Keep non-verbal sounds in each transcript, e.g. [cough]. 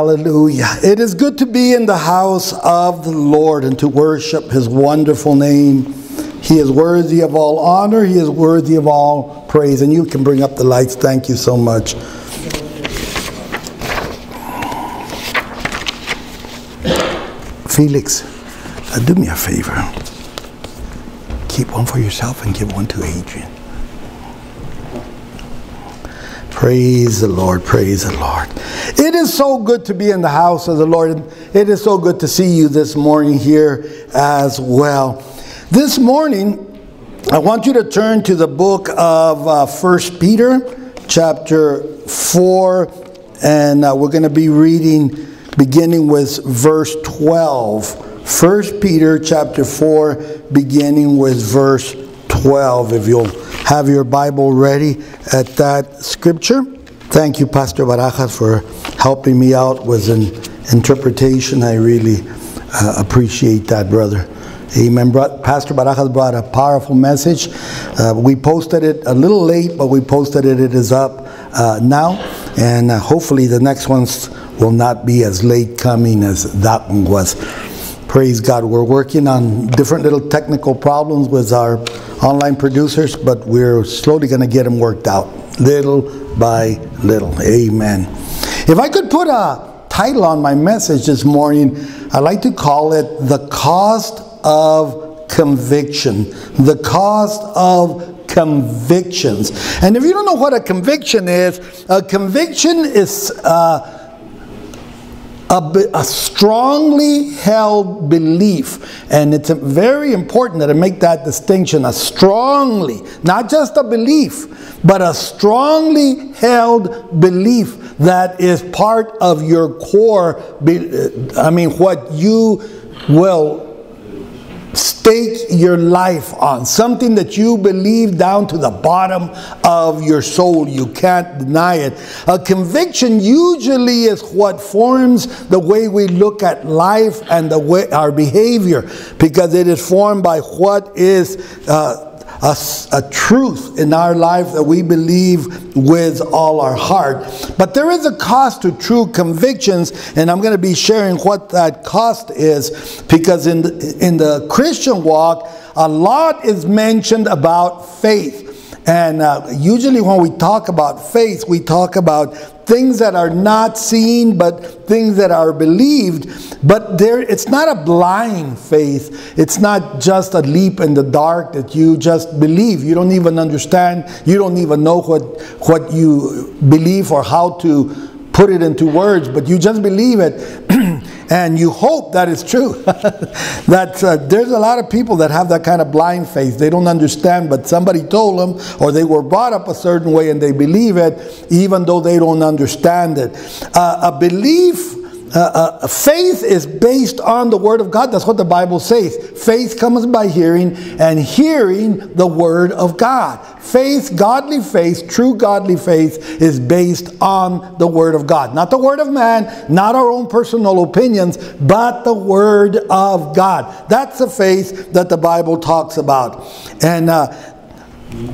Hallelujah. It is good to be in the house of the Lord and to worship his wonderful name. He is worthy of all honor, he is worthy of all praise. And you can bring up the lights. Thank you so much. Felix, uh, do me a favor. Keep one for yourself and give one to Adrian. Praise the Lord, praise the Lord. It is so good to be in the house of the Lord. and It is so good to see you this morning here as well. This morning, I want you to turn to the book of uh, 1 Peter, chapter 4, and uh, we're going to be reading beginning with verse 12. 1 Peter, chapter 4, beginning with verse 12. If you'll have your Bible ready at that scripture. Thank you, Pastor Barajas, for helping me out with an interpretation. I really uh, appreciate that, brother. Amen. Pastor Barajas brought a powerful message. Uh, we posted it a little late, but we posted it. It is up uh, now. And uh, hopefully the next ones will not be as late coming as that one was. Praise God. We're working on different little technical problems with our online producers, but we're slowly going to get them worked out little by little. Amen. If I could put a title on my message this morning, I'd like to call it The Cost of Conviction. The Cost of Convictions. And if you don't know what a conviction is, a conviction is. Uh, a, a, strongly held belief. And it's very important that I make that distinction a strongly, not just a belief, but a strongly held belief that is part of your core. I mean, what you will stake your life on, something that you believe down to the bottom of your soul. You can't deny it. A conviction usually is what forms the way we look at life and the way our behavior, because it is formed by what is. Uh, a, a, truth in our life that we believe with all our heart. But there is a cost to true convictions, and I'm going to be sharing what that cost is because in the, in the Christian walk, a lot is mentioned about faith. And uh, usually, when we talk about faith, we talk about things that are not seen, but things that are believed. But there, it's not a blind faith. It's not just a leap in the dark that you just believe. You don't even understand. You don't even know what what you believe or how to put it into words, but you just believe it. [clears throat] and you hope that it's true. [laughs] that uh, there's a lot of people that have that kind of blind faith. They don't understand, but somebody told them, or they were brought up a certain way and they believe it, even though they don't understand it. Uh, a belief uh, uh, faith is based on the Word of God. That's what the Bible says. Faith comes by hearing, and hearing the Word of God. Faith, godly faith, true godly faith, is based on the Word of God. Not the Word of man, not our own personal opinions, but the Word of God. That's the faith that the Bible talks about. And uh,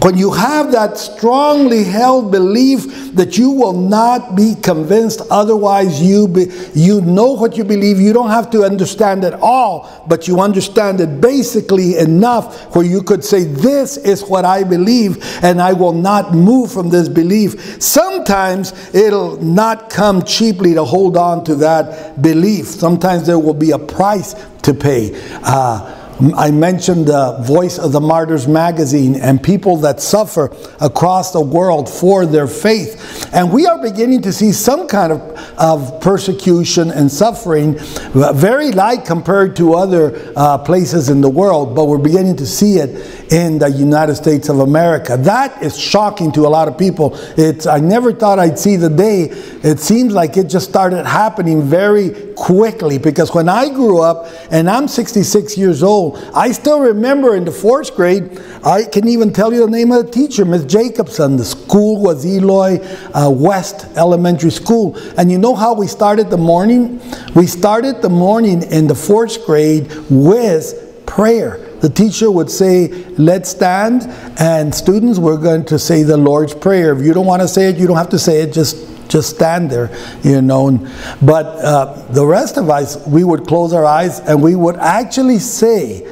when you have that strongly held belief that you will not be convinced, otherwise you be, you know what you believe. You don't have to understand it all, but you understand it basically enough where you could say, "This is what I believe, and I will not move from this belief." Sometimes it'll not come cheaply to hold on to that belief. Sometimes there will be a price to pay. Uh, I mentioned the Voice of the Martyrs magazine and people that suffer across the world for their faith. And we are beginning to see some kind of, of persecution and suffering, very light compared to other uh, places in the world, but we're beginning to see it in the United States of America. That is shocking to a lot of people. It's, I never thought I'd see the day. It seems like it just started happening very quickly because when I grew up, and I'm 66 years old, I still remember in the fourth grade, I can even tell you the name of the teacher, Miss Jacobson. The school was Eloy uh, West Elementary School. And you know how we started the morning? We started the morning in the fourth grade with prayer. The teacher would say, let's stand, and students were going to say the Lord's Prayer. If you don't want to say it, you don't have to say it, just just stand there, you know. And, but uh, the rest of us, we would close our eyes and we would actually say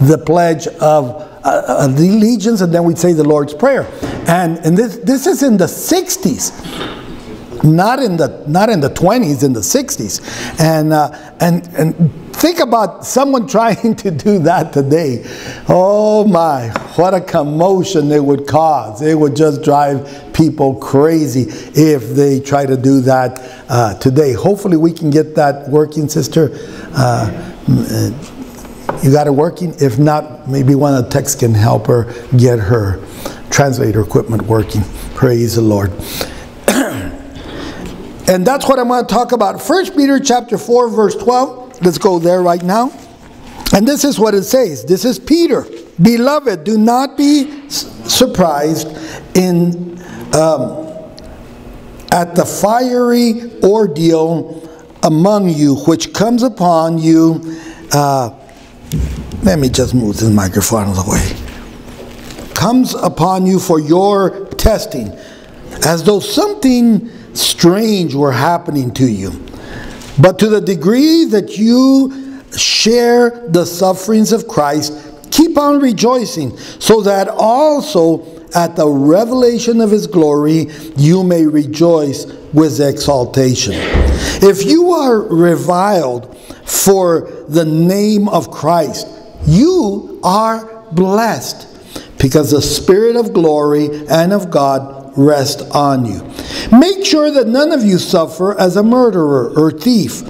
the pledge of uh, uh, the allegiance, and then we'd say the Lord's Prayer. And, and this, this is in the 60s not in the not in the 20s in the 60s and uh, and and think about someone [laughs] trying to do that today. Oh my what a commotion it would cause. It would just drive people crazy if they try to do that uh, today. Hopefully we can get that working sister. Uh, you got it working? If not maybe one of the techs can help her get her translator equipment working. Praise the lord and that's what I'm going to talk about. 1 Peter chapter 4 verse 12. Let's go there right now. And this is what it says. This is Peter. Beloved, do not be surprised in um, at the fiery ordeal among you which comes upon you. Uh, let me just move this microphone the way. Comes upon you for your testing, as though something strange were happening to you. But to the degree that you share the sufferings of Christ, keep on rejoicing, so that also at the revelation of his glory you may rejoice with exaltation. If you are reviled for the name of Christ, you are blessed because the Spirit of glory and of God rest on you. Make sure that none of you suffer as a murderer or thief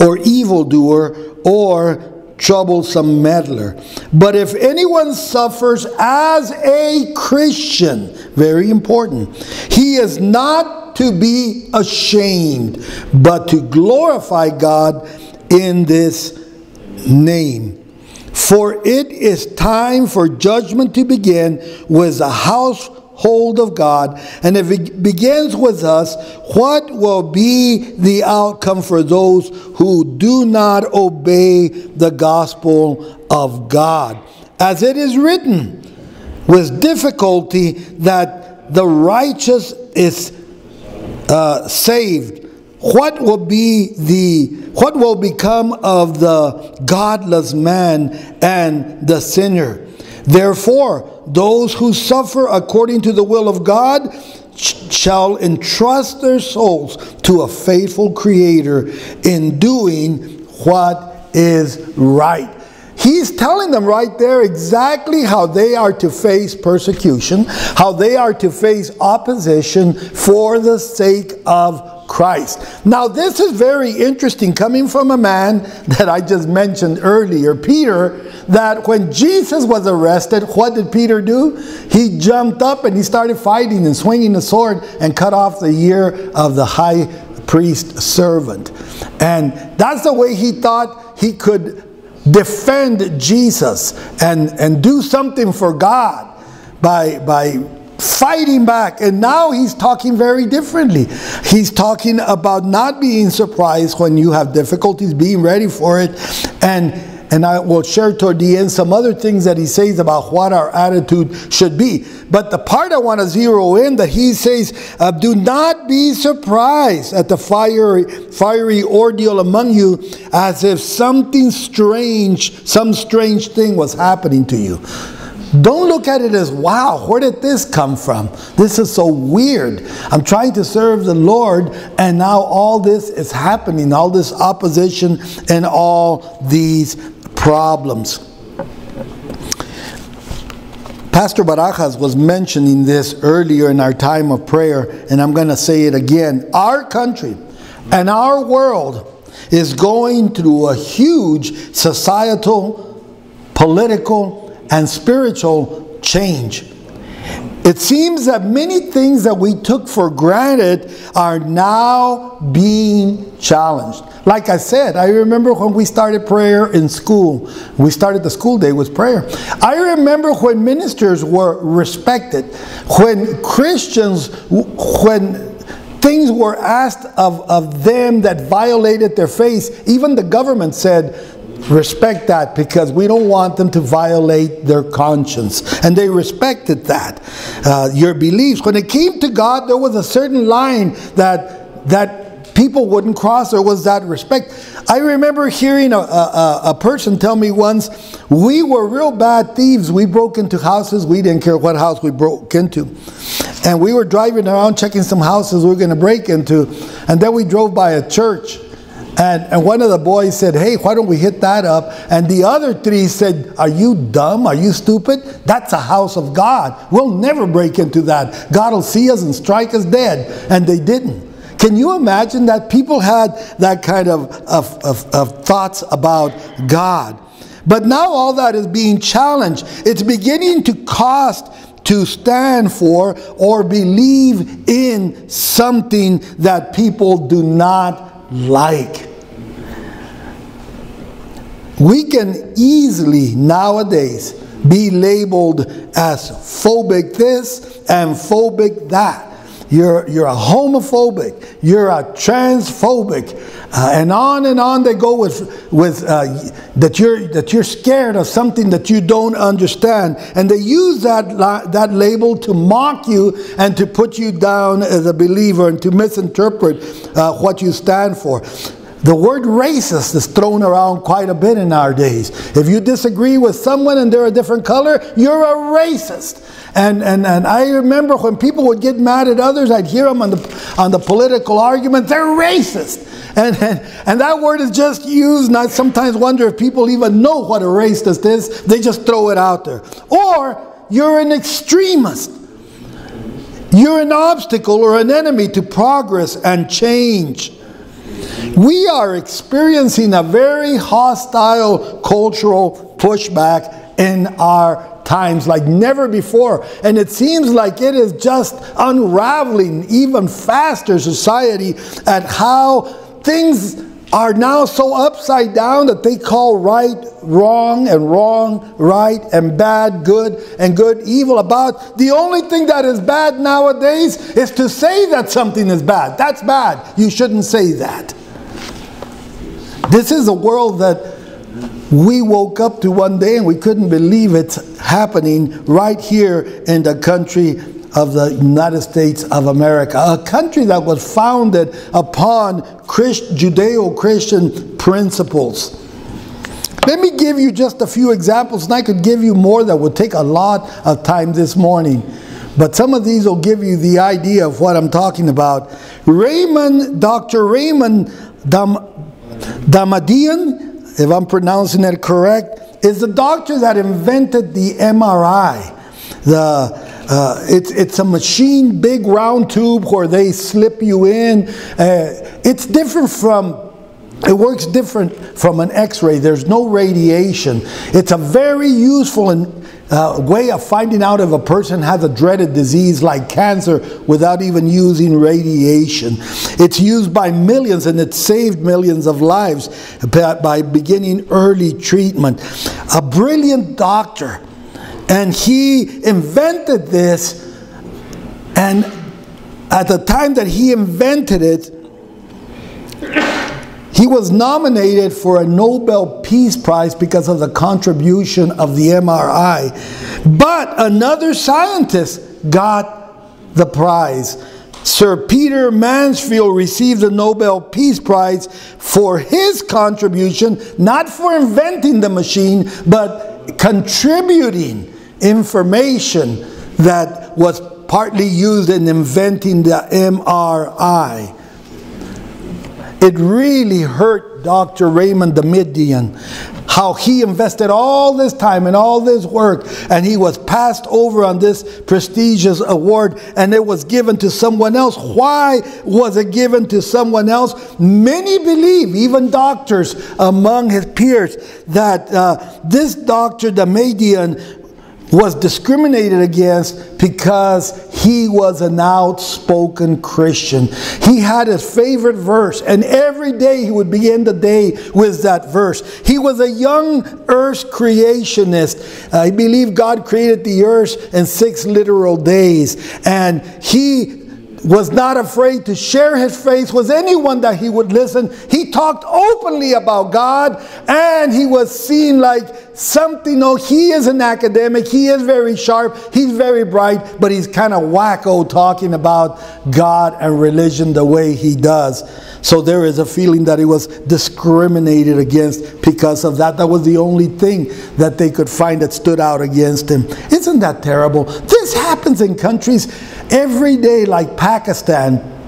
or evildoer or troublesome meddler. But if anyone suffers as a Christian, very important, he is not to be ashamed, but to glorify God in this name. For it is time for judgment to begin with the house hold of God, and if it begins with us, what will be the outcome for those who do not obey the gospel of God? As it is written, with difficulty that the righteous is uh, saved. What will be the what will become of the godless man and the sinner? Therefore, those who suffer according to the will of God shall entrust their souls to a faithful Creator in doing what is right. He's telling them right there exactly how they are to face persecution, how they are to face opposition for the sake of Christ. Now, this is very interesting coming from a man [laughs] that I just mentioned earlier, Peter, that when Jesus was arrested, what did Peter do? He jumped up and he started fighting and swinging the sword and cut off the ear of the high priest servant. And that's the way he thought he could defend Jesus and, and do something for God by, by fighting back. And now he's talking very differently. He's talking about not being surprised when you have difficulties, being ready for it. And and I will share toward the end some other things that he says about what our attitude should be. But the part I want to zero in that he says, uh, do not be surprised at the fiery, fiery ordeal among you as if something strange, some strange thing was happening to you. Don't look at it as, wow, where did this come from? This is so weird. I'm trying to serve the Lord, and now all this is happening, all this opposition, and all these problems. Pastor Barajas was mentioning this earlier in our time of prayer, and I'm going to say it again. Our country and our world is going through a huge societal, political, and spiritual change. It seems that many things that we took for granted are now being challenged. Like I said, I remember when we started prayer in school. We started the school day with prayer. I remember when ministers were respected, when Christians, when things were asked of, of them that violated their faith, even the government said, respect that because we don't want them to violate their conscience. And they respected that. Uh, your beliefs. When it came to God, there was a certain line that that people wouldn't cross. There was that respect. I remember hearing a, a, a, person tell me once, we were real bad thieves. We broke into houses. We didn't care what house we broke into. And we were driving around checking some houses we were going to break into. And then we drove by a church. And, and one of the boys said, Hey, why don't we hit that up? And the other three said, Are you dumb? Are you stupid? That's a house of God. We'll never break into that. God will see us and strike us dead. And they didn't. Can you imagine that people had that kind of, of, of, of thoughts about God? But now all that is being challenged. It's beginning to cost to stand for or believe in something that people do not like. We can easily nowadays be labeled as phobic this and phobic that. You're, you're a homophobic, you're a transphobic, uh, and on and on they go with, with uh, that, you're, that you're scared of something that you don't understand. And they use that, that label to mock you and to put you down as a believer and to misinterpret uh, what you stand for. The word racist is thrown around quite a bit in our days. If you disagree with someone and they're a different color, you're a racist. And, and, and I remember when people would get mad at others, I'd hear them on the, on the political argument, they're racist. And, and, and that word is just used, and I sometimes wonder if people even know what a racist is. They just throw it out there. Or you're an extremist. You're an obstacle or an enemy to progress and change. We are experiencing a very hostile cultural pushback in our times like never before. And it seems like it is just unraveling even faster society at how things are now so upside down that they call right wrong and wrong right and bad good and good evil about. The only thing that is bad nowadays is to say that something is bad. That's bad. You shouldn't say that. This is a world that we woke up to one day and we couldn't believe it's happening right here in the country of the United States of America, a country that was founded upon Christ, Judeo-Christian principles. Let me give you just a few examples, and I could give you more that would take a lot of time this morning. But some of these will give you the idea of what I'm talking about. Raymond, Dr. Raymond Dam, Damadian, if I'm pronouncing it correct, is the doctor that invented the MRI. The uh, it's, it's a machine, big round tube where they slip you in. Uh, it's different from it works different from an x-ray. There's no radiation. It's a very useful and uh, way of finding out if a person has a dreaded disease like cancer without even using radiation. It's used by millions and it saved millions of lives by beginning early treatment. A brilliant doctor and he invented this, and at the time that he invented it, he was nominated for a Nobel Peace Prize because of the contribution of the MRI. But another scientist got the prize. Sir Peter Mansfield received the Nobel Peace Prize for his contribution, not for inventing the machine, but contributing information that was partly used in inventing the MRI. It really hurt Dr. Raymond Damadian how he invested all this time and all this work and he was passed over on this prestigious award and it was given to someone else. Why was it given to someone else? Many believe, even doctors among his peers, that uh, this Dr. Damadian was discriminated against because he was an outspoken Christian. He had his favorite verse, and every day he would begin the day with that verse. He was a young earth creationist. Uh, believed God created the earth in six literal days, and he was not afraid to share his faith with anyone that he would listen. He talked openly about God and he was seen like something. No, he is an academic, he is very sharp, he's very bright, but he's kind of wacko talking about God and religion the way he does. So there is a feeling that he was discriminated against because of that. That was the only thing that they could find that stood out against him. Isn't that terrible? This happens in countries every day, like Pakistan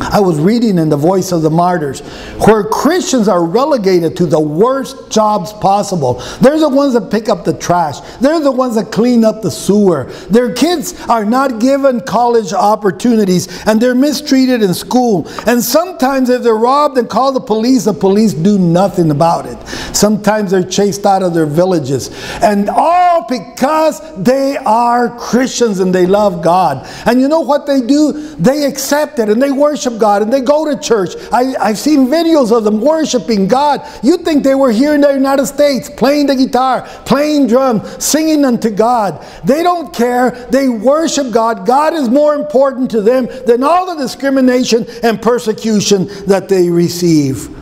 I was reading in the Voice of the Martyrs, where Christians are relegated to the worst jobs possible. They're the ones that pick up the trash. They're the ones that clean up the sewer. Their kids are not given college opportunities and they're mistreated in school. And sometimes if they're robbed and call the police, the police do nothing about it. Sometimes they're chased out of their villages. And all because they are Christians and they love God. And you know what they do? They accept it and they worship God and they go to church. I, I've seen videos of them worshiping God. You think they were here in the United States playing the guitar, playing drum, singing unto God. They don't care. They worship God. God is more important to them than all the discrimination and persecution that they receive.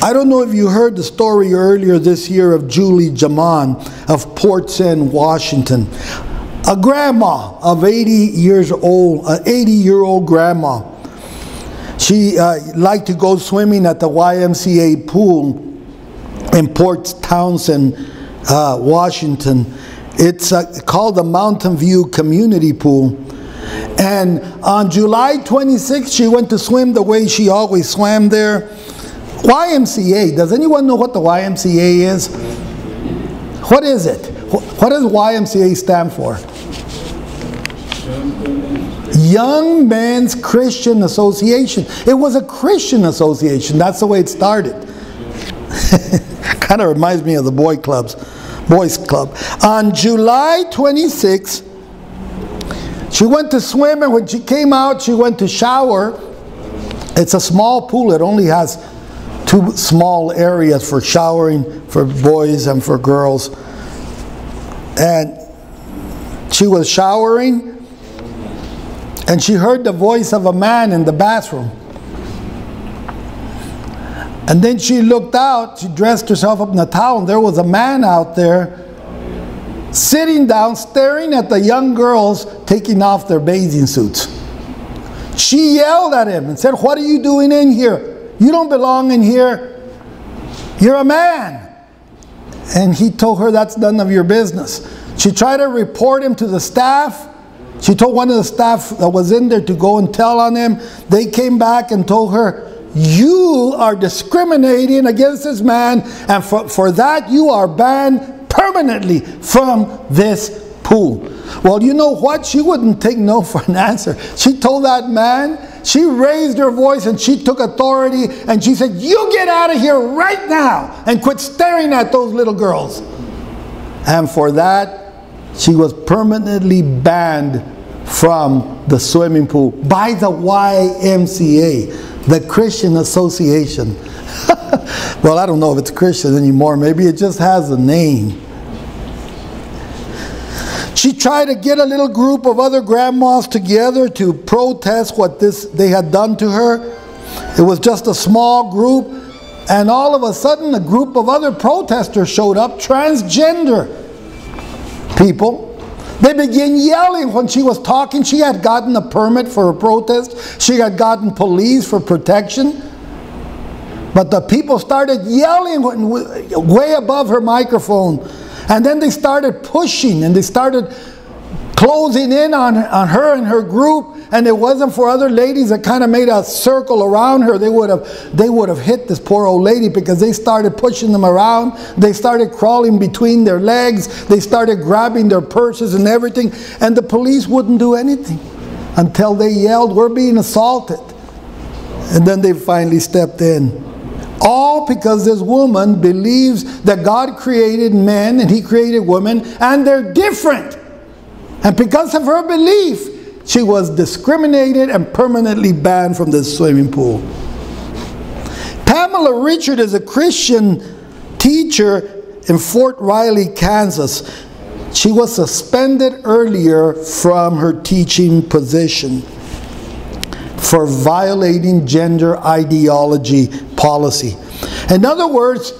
I don't know if you heard the story earlier this year of Julie Jaman of Port Said, Washington a grandma of 80 years old, an 80 year old grandma. She uh, liked to go swimming at the YMCA pool in Port Townsend, uh, Washington. It's uh, called the Mountain View Community Pool. And on July 26th, she went to swim the way she always swam there. YMCA, does anyone know what the YMCA is? What is it? What does YMCA stand for? Young Men's Christian Association. It was a Christian association. That's the way it started. [laughs] kind of reminds me of the boy clubs, boys club. On July 26, she went to swim, and when she came out, she went to shower. It's a small pool. It only has two small areas for showering for boys and for girls. And she was showering and she heard the voice of a man in the bathroom. And then she looked out, she dressed herself up in a towel, and there was a man out there sitting down, staring at the young girls taking off their bathing suits. She yelled at him and said, What are you doing in here? You don't belong in here. You're a man. And he told her, That's none of your business. She tried to report him to the staff. She told one of the staff that was in there to go and tell on him. They came back and told her, You are discriminating against this man, and for, for that you are banned permanently from this pool. Well, you know what? She wouldn't take no for an answer. She told that man, she raised her voice and she took authority and she said, You get out of here right now and quit staring at those little girls. And for that, she was permanently banned from the swimming pool by the YMCA, the Christian Association. [laughs] well, I don't know if it's Christian anymore. Maybe it just has a name. She tried to get a little group of other grandmas together to protest what this they had done to her. It was just a small group, and all of a sudden, a group of other protesters showed up, transgender people. They began yelling when she was talking. She had gotten a permit for a protest. She had gotten police for protection. But the people started yelling way above her microphone. And then they started pushing and they started closing in on, on her and her group. And it wasn't for other ladies that kind of made a circle around her. They would have they would have hit this poor old lady because they started pushing them around. They started crawling between their legs. They started grabbing their purses and everything. And the police wouldn't do anything until they yelled we're being assaulted. And then they finally stepped in all because this woman believes that God created men and he created women and they're different and because of her belief, she was discriminated and permanently banned from the swimming pool. Pamela Richard is a Christian teacher in Fort Riley, Kansas. She was suspended earlier from her teaching position for violating gender ideology policy. In other words,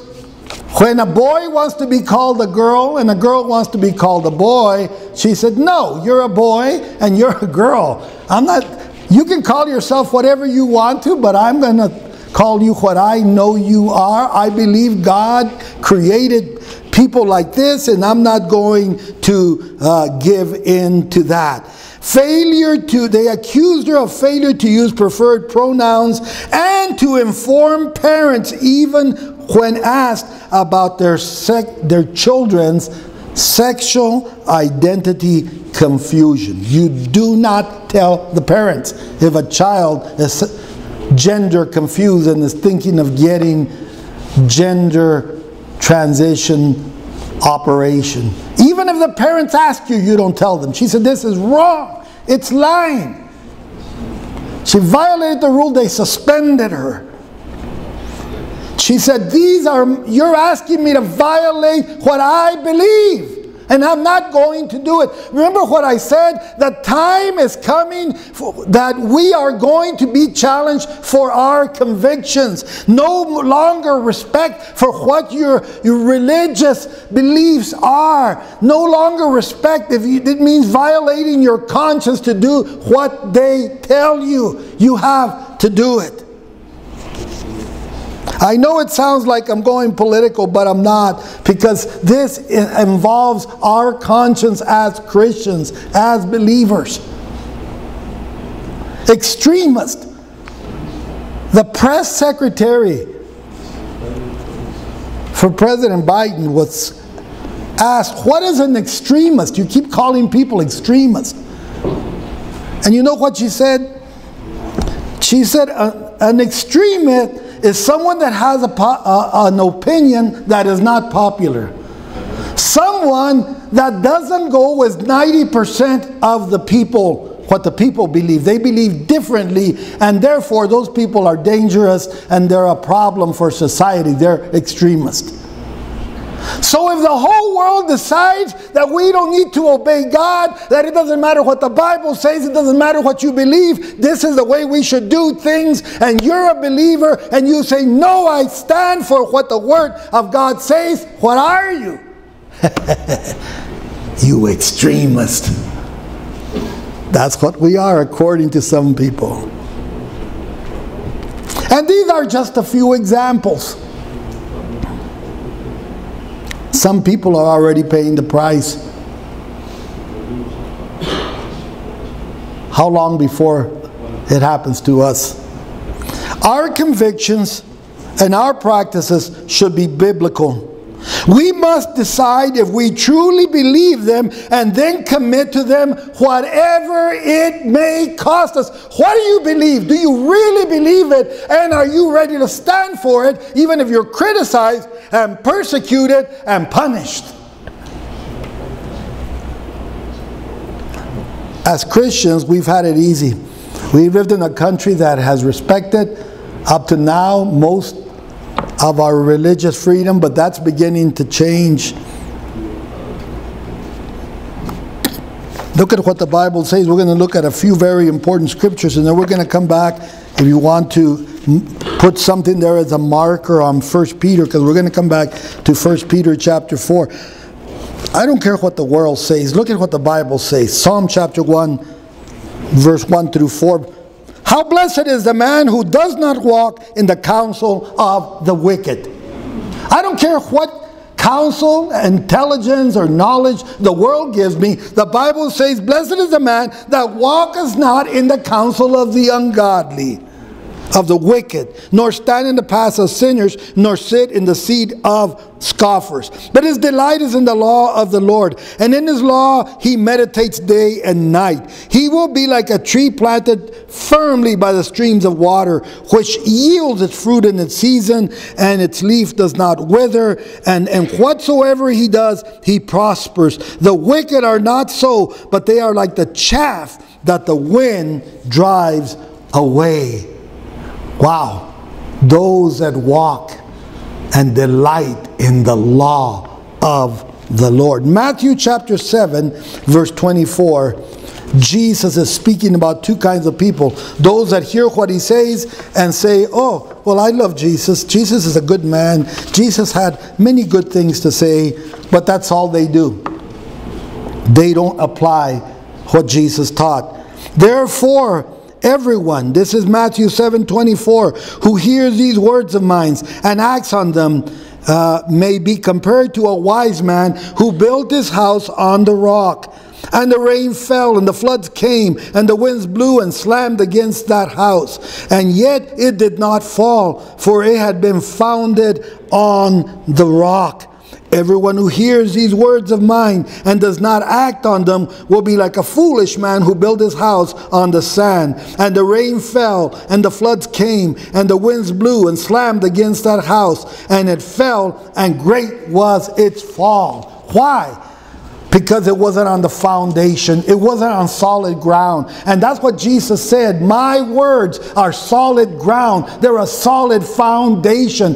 when a boy wants to be called a girl and a girl wants to be called a boy, she said, No, you're a boy and you're a girl. I'm not, you can call yourself whatever you want to, but I'm going to call you what I know you are. I believe God created people like this, and I'm not going to uh, give in to that. Failure to, they accused her of failure to use preferred pronouns and to inform parents even when asked about their, their children's sexual identity confusion. You do not tell the parents if a child is gender confused and is thinking of getting gender transition operation. Even if the parents ask you, you don't tell them. She said, This is wrong. It's lying. She violated the rule, they suspended her. She said, These are, you're asking me to violate what I believe and I'm not going to do it. Remember what I said? The time is coming that we are going to be challenged for our convictions. No longer respect for what your, your religious beliefs are. No longer respect if you, it means violating your conscience to do what they tell you. You have to do it. I know it sounds like I'm going political, but I'm not because this involves our conscience as Christians, as believers. Extremist. The press secretary for President Biden was asked, What is an extremist? You keep calling people extremists. And you know what she said? She said, An extremist is someone that has a, an opinion that is not popular. Someone that doesn't go with 90% of the people, what the people believe. They believe differently, and therefore those people are dangerous and they're a problem for society. They're extremists. So if the whole world decides that we don't need to obey God, that it doesn't matter what the Bible says, it doesn't matter what you believe, this is the way we should do things, and you're a believer and you say, No, I stand for what the Word of God says, what are you? [laughs] you extremist. That's what we are according to some people. And these are just a few examples. Some people are already paying the price. How long before it happens to us? Our convictions and our practices should be biblical. We must decide if we truly believe them and then commit to them whatever it may cost us. What do you believe? Do you really believe it? And are you ready to stand for it even if you're criticized and persecuted and punished? As Christians, we've had it easy. We've lived in a country that has respected, up to now, most of our religious freedom, but that's beginning to change. Look at what the Bible says. We're going to look at a few very important scriptures, and then we're going to come back if you want to put something there as a marker on First Peter, because we're going to come back to First Peter chapter 4. I don't care what the world says. Look at what the Bible says. Psalm chapter 1, verse 1 through 4. How blessed is the man who does not walk in the counsel of the wicked. I don't care what counsel, intelligence, or knowledge the world gives me. The Bible says, Blessed is the man that walketh not in the counsel of the ungodly of the wicked, nor stand in the paths of sinners, nor sit in the seat of scoffers. But his delight is in the law of the Lord, and in his law he meditates day and night. He will be like a tree planted firmly by the streams of water, which yields its fruit in its season, and its leaf does not wither, and, and whatsoever he does, he prospers. The wicked are not so, but they are like the chaff that the wind drives away. Wow. Those that walk and delight in the law of the Lord. Matthew chapter 7, verse 24. Jesus is speaking about two kinds of people those that hear what he says and say, Oh, well, I love Jesus. Jesus is a good man. Jesus had many good things to say, but that's all they do. They don't apply what Jesus taught. Therefore, everyone, this is Matthew 7 24, who hears these words of mine and acts on them, uh, may be compared to a wise man who built his house on the rock. And the rain fell, and the floods came, and the winds blew and slammed against that house. And yet it did not fall, for it had been founded on the rock. Everyone who hears these words of mine and does not act on them will be like a foolish man who built his house on the sand. And the rain fell, and the floods came, and the winds blew and slammed against that house, and it fell, and great was its fall. Why? Because it wasn't on the foundation, it wasn't on solid ground. And that's what Jesus said My words are solid ground, they're a solid foundation.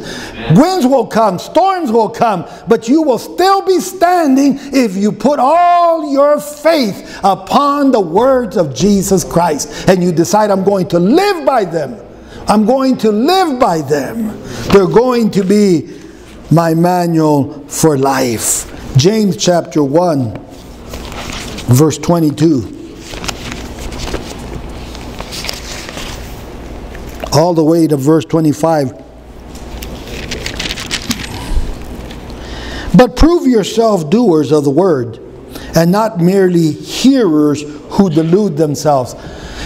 Winds will come, storms will come, but you will still be standing if you put all your faith upon the words of Jesus Christ and you decide, I'm going to live by them. I'm going to live by them. They're going to be my manual for life. James chapter 1, verse 22. All the way to verse 25. But prove yourself doers of the word, and not merely hearers who delude themselves.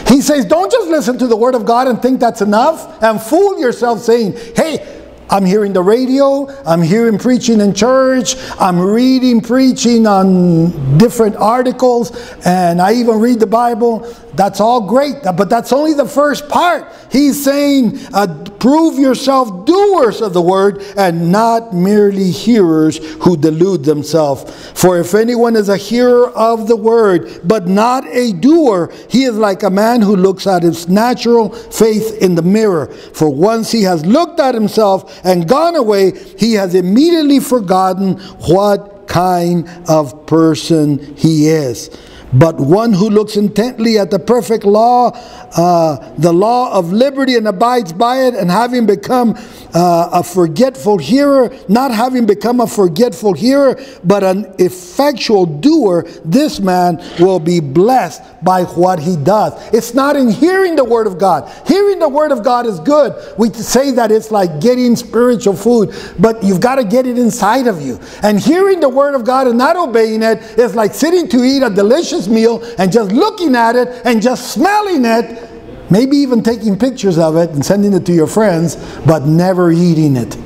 He says, don't just listen to the word of God and think that's enough and fool yourself saying, hey, I'm hearing the radio, I'm hearing preaching in church, I'm reading preaching on different articles, and I even read the Bible. That's all great, but that's only the first part. He's saying, uh, prove yourself doers of the word and not merely hearers who delude themselves. For if anyone is a hearer of the word, but not a doer, he is like a man who looks at his natural faith in the mirror. For once he has looked at himself and gone away, he has immediately forgotten what kind of person he is. But one who looks intently at the perfect law, uh, the law of liberty, and abides by it, and having become uh, a forgetful hearer, not having become a forgetful hearer, but an effectual doer, this man will be blessed by what he does. It's not in hearing the word of God. Hearing the word of God is good. We say that it's like getting spiritual food, but you've got to get it inside of you. And hearing the word of God and not obeying it is like sitting to eat a delicious meal and just looking at it and just smelling it maybe even taking pictures of it and sending it to your friends, but never eating it.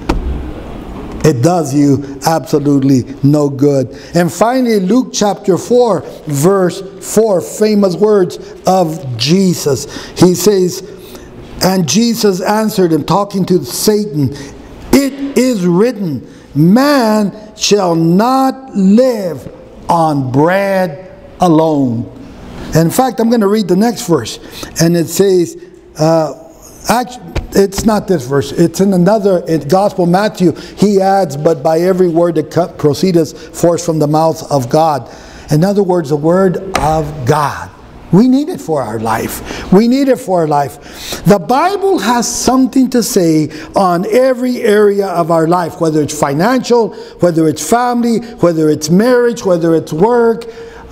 It does you absolutely no good. And finally, Luke chapter 4, verse 4, famous words of Jesus. He says, And Jesus answered him, talking to Satan, It is written, Man shall not live on bread alone in fact, I'm going to read the next verse, and it says, uh, actually, it's not this verse. It's in another in Gospel Matthew. He adds, "But by every word that proceedeth forth from the mouth of God." In other words, the word of God. We need it for our life. We need it for our life. The Bible has something to say on every area of our life, whether it's financial, whether it's family, whether it's marriage, whether it's work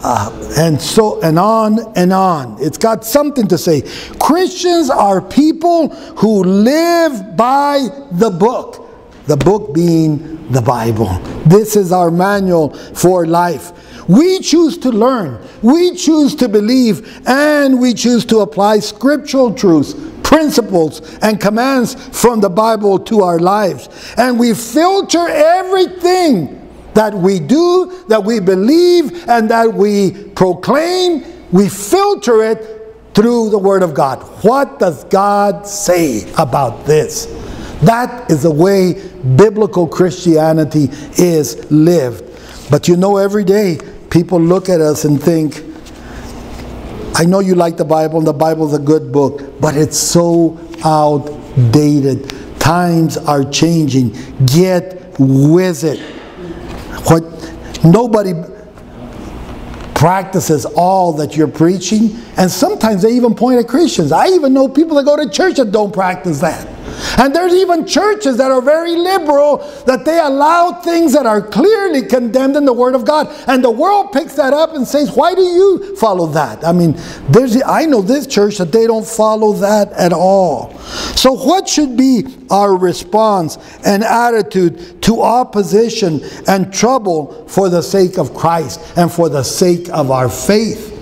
uh, and so and on and on. It's got something to say. Christians are people who live by the book, the book being the Bible. This is our manual for life. We choose to learn, we choose to believe, and we choose to apply scriptural truths principles and commands from the Bible to our lives. And we filter everything that we do, that we believe, and that we proclaim, we filter it through the Word of God. What does God say about this? That is the way biblical Christianity is lived. But you know, every day people look at us and think, I know you like the Bible, and the Bible's a good book, but it's so outdated. Times are changing. Get with it. What Nobody practices all that you're preaching, and sometimes they even point at Christians. I even know people that go to church that don't practice that. And there's even churches that are very liberal that they allow things that are clearly condemned in the Word of God. And the world picks that up and says, Why do you follow that? I mean, there's I know this church that they don't follow that at all. So, what should be our response and attitude to opposition and trouble for the sake of Christ and for the sake of our faith?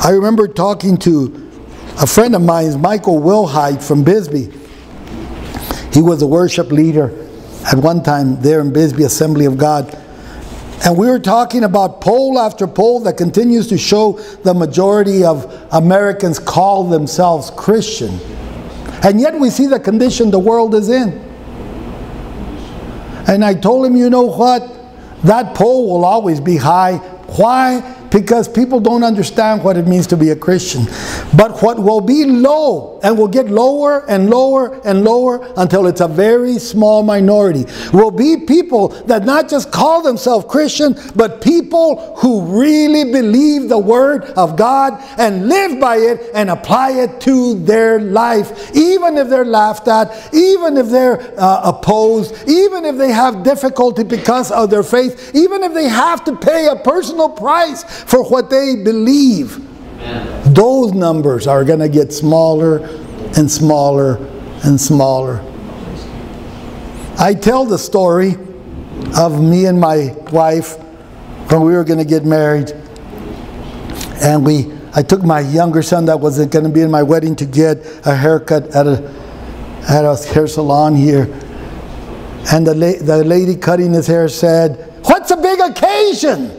I remember talking to a friend of mine is Michael Wilhite from Bisbee. He was a worship leader at one time there in Bisbee Assembly of God. And we were talking about poll after poll that continues to show the majority of Americans call themselves Christian. And yet we see the condition the world is in. And I told him, you know what? That poll will always be high. Why? Because people don't understand what it means to be a Christian. But what will be low and will get lower and lower and lower until it's a very small minority will be people that not just call themselves Christian, but people who really believe the Word of God and live by it and apply it to their life, even if they're laughed at, even if they're uh, opposed, even if they have difficulty because of their faith, even if they have to pay a personal price for what they believe. Amen. Those numbers are going to get smaller and smaller and smaller. I tell the story of me and my wife when we were going to get married. And we, I took my younger son that was going to be in my wedding to get a haircut at a, at a hair salon here. And the, la the lady cutting his hair said, What's a big occasion?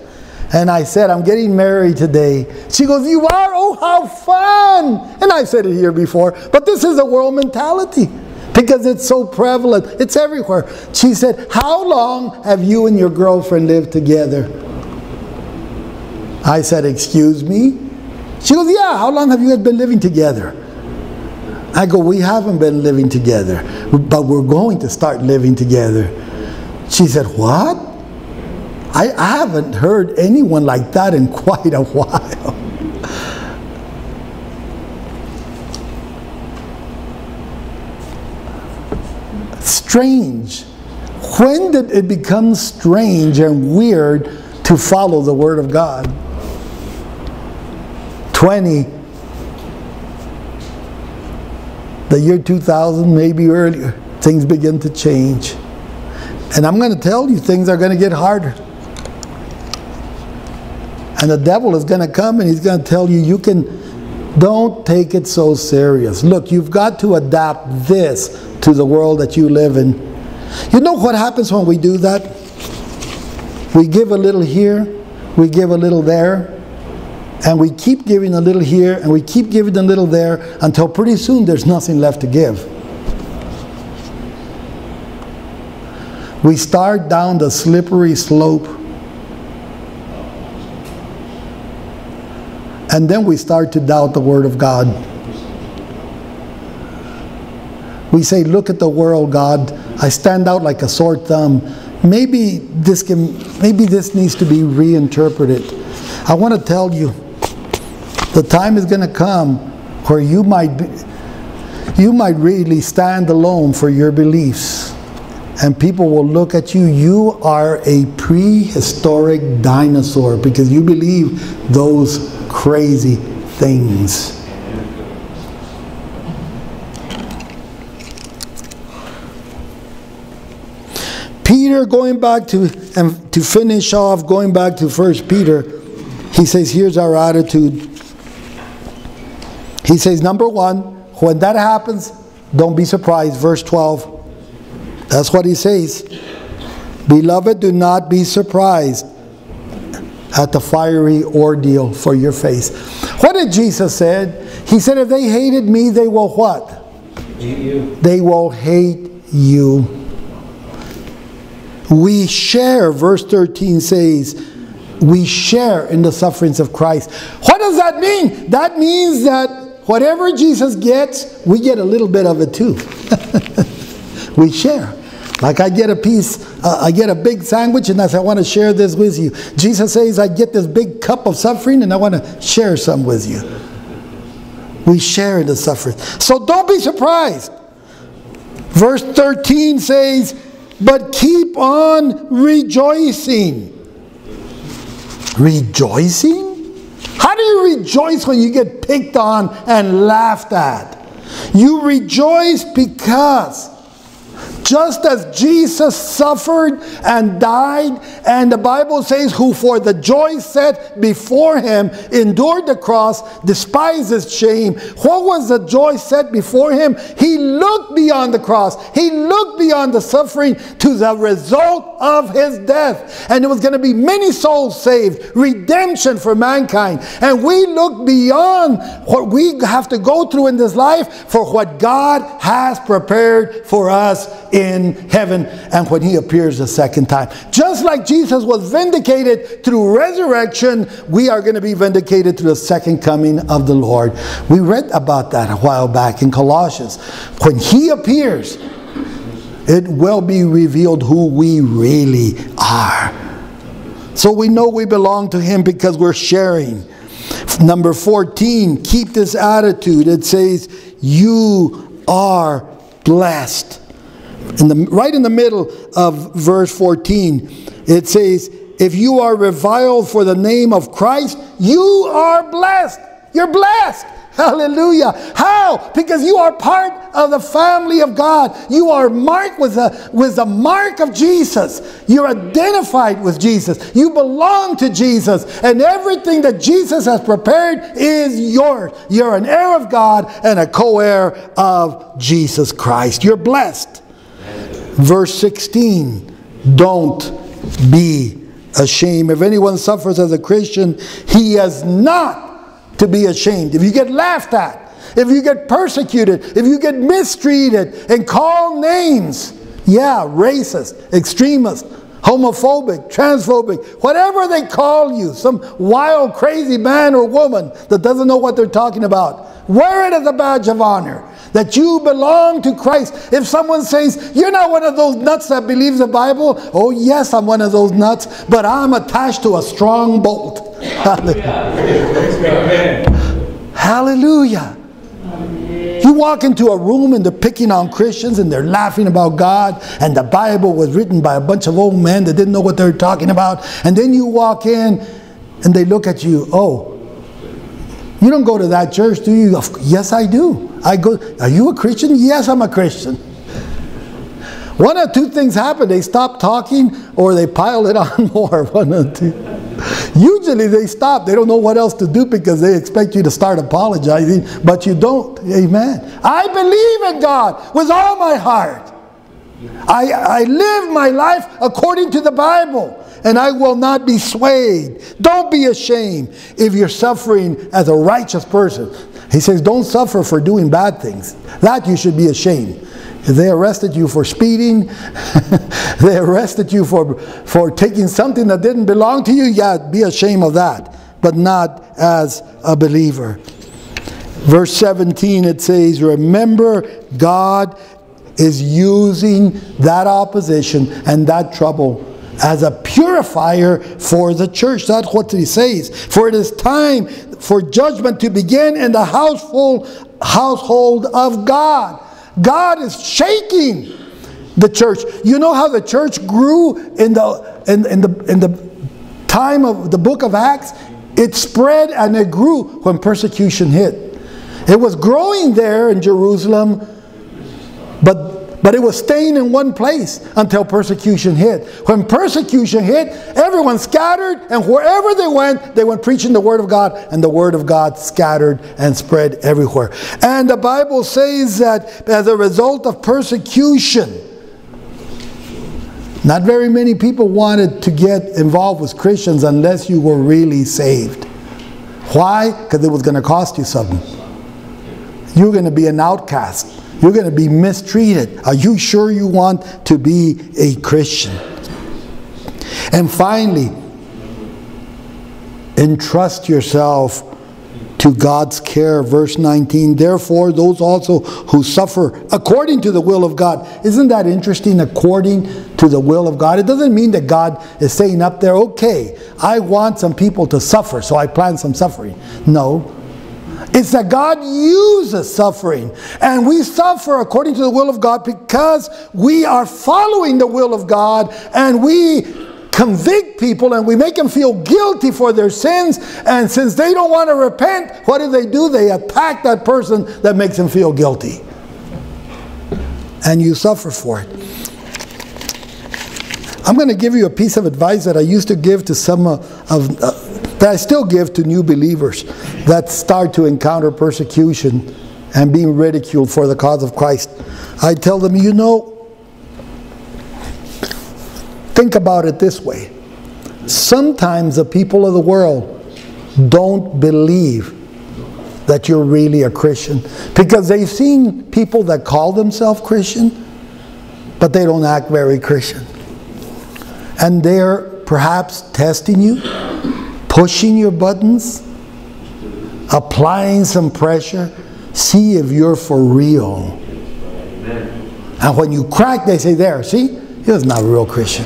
And I said, I'm getting married today. She goes, You are? Oh, how fun! And I've said it here before, but this is a world mentality because it's so prevalent. It's everywhere. She said, How long have you and your girlfriend lived together? I said, Excuse me? She goes, Yeah, how long have you guys been living together? I go, We haven't been living together, but we're going to start living together. She said, What? I, I haven't heard anyone like that in quite a while. strange. When did it become strange and weird to follow the Word of God? 20, the year 2000, maybe earlier, things begin to change. And I'm going to tell you, things are going to get harder. And the devil is going to come and he's going to tell you, you can, don't take it so serious. Look, you've got to adapt this to the world that you live in. You know what happens when we do that? We give a little here, we give a little there, and we keep giving a little here, and we keep giving a little there until pretty soon there's nothing left to give. We start down the slippery slope And then we start to doubt the Word of God. We say, Look at the world, God. I stand out like a sore thumb. Maybe this, can, maybe this needs to be reinterpreted. I want to tell you, the time is going to come where you might, be, you might really stand alone for your beliefs and people will look at you. You are a prehistoric dinosaur because you believe those crazy things. Peter, going back to and to finish off, going back to First Peter, he says, "Here's our attitude." He says, number one, when that happens, don't be surprised. Verse twelve. That's what he says. Beloved, do not be surprised at the fiery ordeal for your face. What did Jesus said? He said, if they hated me, they will what? They will hate you. We share, verse 13 says, we share in the sufferings of Christ. What does that mean? That means that whatever Jesus gets, we get a little bit of it too. [laughs] we share. Like I get a piece, uh, I get a big sandwich and I say, I want to share this with you. Jesus says, I get this big cup of suffering and I want to share some with you. We share in the suffering. So don't be surprised. Verse 13 says, But keep on rejoicing. Rejoicing? How do you rejoice when you get picked on and laughed at? You rejoice because just as Jesus suffered and died, and the Bible says, who for the joy set before him endured the cross, despises shame. What was the joy set before him? He looked beyond the cross, he looked beyond the suffering to the result of his death. And it was going to be many souls saved, redemption for mankind. And we look beyond what we have to go through in this life for what God has prepared for us in heaven and when he appears the second time. Just like Jesus was vindicated through resurrection, we are going to be vindicated through the second coming of the Lord. We read about that a while back in Colossians. When he appears, it will be revealed who we really are. So we know we belong to him because we're sharing. Number 14, keep this attitude. It says, You are blessed in the, right in the middle of verse 14, it says, If you are reviled for the name of Christ, you are blessed. You're blessed. [laughs] Hallelujah. How? Because you are part of the family of God. You are marked with the, with the mark of Jesus. You're identified with Jesus. You belong to Jesus. And everything that Jesus has prepared is yours. You're an heir of God and a co heir of Jesus Christ. You're blessed. Verse 16 Don't be ashamed. If anyone suffers as a Christian, he has not to be ashamed. If you get laughed at, if you get persecuted, if you get mistreated and called names, yeah, racist, extremist, homophobic, transphobic, whatever they call you, some wild, crazy man or woman that doesn't know what they're talking about, wear it as a badge of honor that you belong to Christ. If someone says, You're not one of those nuts that believes the Bible, oh, yes, I'm one of those nuts, but I'm attached to a strong bolt. Hallelujah. [laughs] Hallelujah. You walk into a room and they're picking on Christians and they're laughing about God, and the Bible was written by a bunch of old men that didn't know what they were talking about. And then you walk in and they look at you, oh, you don't go to that church, do you? Yes, I do. I go, Are you a Christian? Yes, I'm a Christian. One of two things happen. They stop talking or they pile it [laughs] on more. One of two. Usually they stop. They don't know what else to do because they expect you to start apologizing, but you don't. Amen. I believe in God with all my heart. I, I live my life according to the Bible and I will not be swayed. Don't be ashamed if you're suffering as a righteous person. He says, don't suffer for doing bad things. That you should be ashamed. If they arrested you for speeding, [laughs] they arrested you for, for taking something that didn't belong to you, yeah, be ashamed of that, but not as a believer. Verse 17 it says, Remember, God is using that opposition and that trouble as a purifier for the church. That's what he says. For it is time for judgment to begin in the household, household of God. God is shaking the church. You know how the church grew in the, in, in the, in the time of the book of Acts? It spread and it grew when persecution hit. It was growing there in Jerusalem, but but it was staying in one place until persecution hit. When persecution hit, everyone scattered, and wherever they went, they went preaching the Word of God, and the Word of God scattered and spread everywhere. And the Bible says that as a result of persecution, not very many people wanted to get involved with Christians unless you were really saved. Why? Because it was going to cost you something. You're going to be an outcast. You're going to be mistreated. Are you sure you want to be a Christian? And finally, entrust yourself to God's care. Verse 19, therefore, those also who suffer according to the will of God. Isn't that interesting? According to the will of God. It doesn't mean that God is saying up there, okay, I want some people to suffer, so I plan some suffering. No. It's that God uses suffering. And we suffer according to the will of God because we are following the will of God and we convict people and we make them feel guilty for their sins. And since they don't want to repent, what do they do? They attack that person that makes them feel guilty. And you suffer for it. I'm going to give you a piece of advice that I used to give to some uh, of, uh, that I still give to new believers that start to encounter persecution and being ridiculed for the cause of Christ. I tell them, you know, Think about it this way. Sometimes the people of the world don't believe that you're really a Christian because they've seen people that call themselves Christian, but they don't act very Christian. And they're perhaps testing you, pushing your buttons, applying some pressure, see if you're for real. And when you crack, they say, There, see? He was not a real Christian.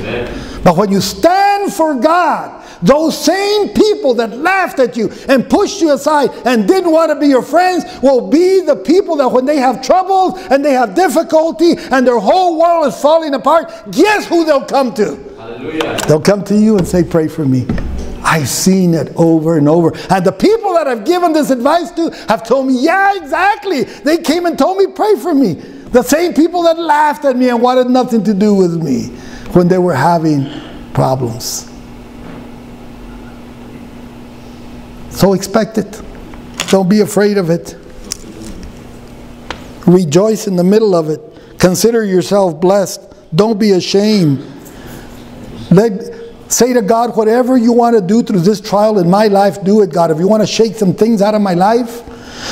But when you stand for God, those same people that laughed at you and pushed you aside and didn't want to be your friends will be the people that when they have troubles and they have difficulty and their whole world is falling apart, guess who they'll come to? Hallelujah. They'll come to you and say, Pray for me. I've seen it over and over. And the people that I've given this advice to have told me, Yeah, exactly. They came and told me, Pray for me. The same people that laughed at me and wanted nothing to do with me when they were having problems. So expect it. Don't be afraid of it. Rejoice in the middle of it. Consider yourself blessed. Don't be ashamed. Let, say to God, whatever you want to do through this trial in my life, do it, God. If you want to shake some things out of my life,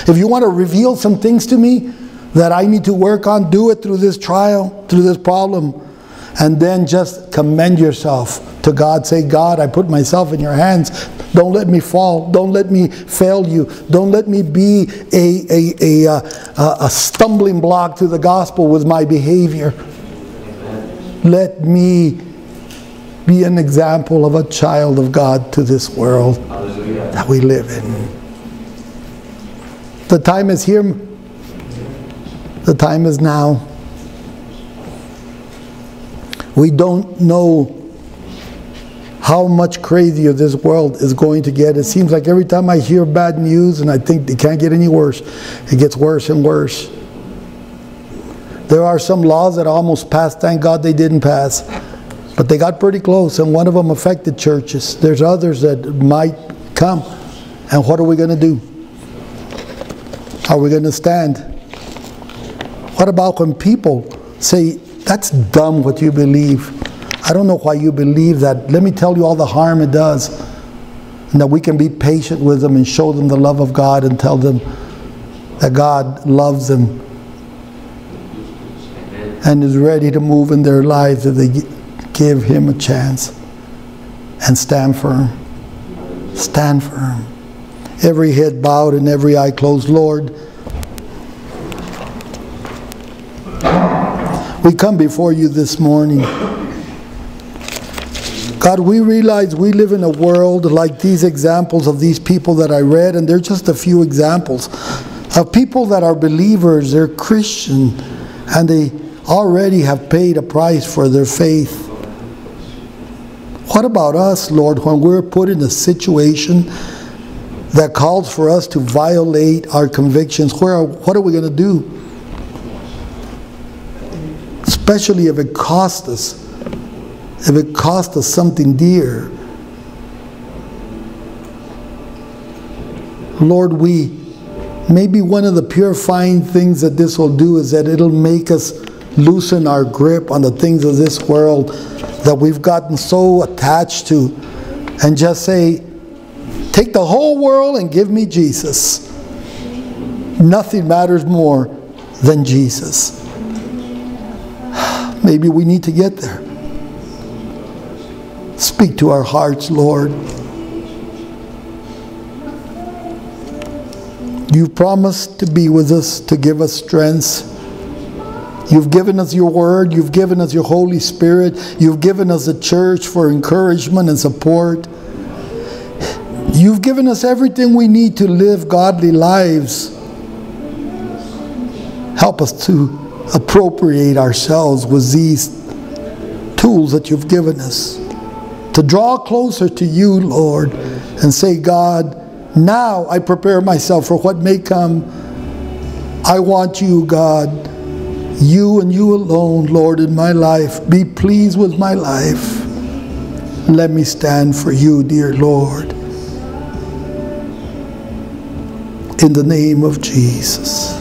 if you want to reveal some things to me, that I need to work on, do it through this trial, through this problem. And then just commend yourself to God. Say, God, I put myself in your hands. Don't let me fall. Don't let me fail you. Don't let me be a, a, a, a, a stumbling block to the gospel with my behavior. Let me be an example of a child of God to this world Hallelujah. that we live in. The time is here the time is now. We don't know how much crazier this world is going to get. It seems like every time I hear bad news and I think it can't get any worse, it gets worse and worse. There are some laws that almost passed, thank God they didn't pass. But they got pretty close, and one of them affected churches. There's others that might come. And what are we going to do? Are we going to stand? What about when people say, that's dumb what you believe? I don't know why you believe that. Let me tell you all the harm it does. And that we can be patient with them and show them the love of God and tell them that God loves them and is ready to move in their lives if they give Him a chance. And stand firm. Stand firm. Every head bowed and every eye closed. Lord, we come before you this morning. God, we realize we live in a world like these examples of these people that I read, and they're just a few examples of people that are believers, they're Christian, and they already have paid a price for their faith. What about us, Lord, when we're put in a situation that calls for us to violate our convictions? Where, what are we going to do? especially if it costs us, if it costs us something dear. Lord, we, maybe one of the purifying things that this will do is that it'll make us loosen our grip on the things of this world that we've gotten so attached to and just say, take the whole world and give me Jesus. Nothing matters more than Jesus. [sighs] Maybe we need to get there. Speak to our hearts, Lord. You've promised to be with us, to give us strength. You've given us your word. You've given us your Holy Spirit. You've given us a church for encouragement and support. You've given us everything we need to live godly lives. Help us to appropriate ourselves with these tools that you've given us. To draw closer to you, Lord, and say, God, now I prepare myself for what may come. I want you, God you and you alone, Lord, in my life. Be pleased with my life. Let me stand for you, dear Lord. In the name of Jesus.